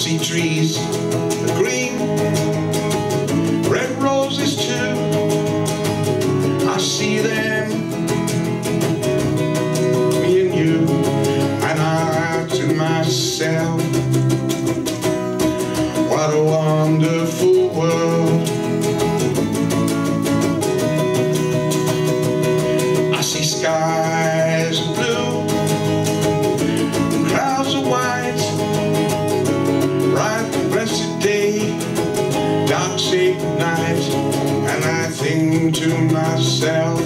see trees green, red roses too. I see them, me and you, and I to myself, what a wonderful world. to myself,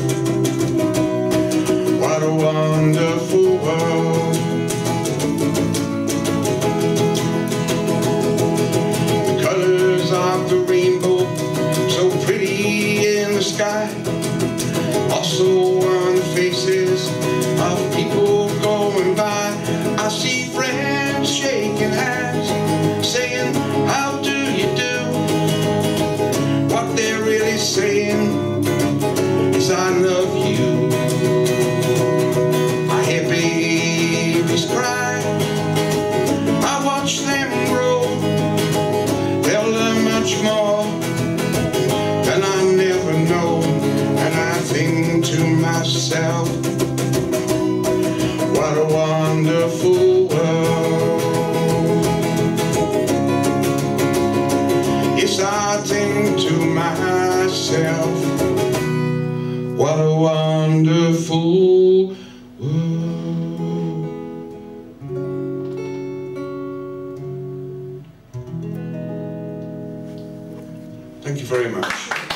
what a wonderful world. The colors of the rainbow, so pretty in the sky, also myself What a wonderful world Thank you very much.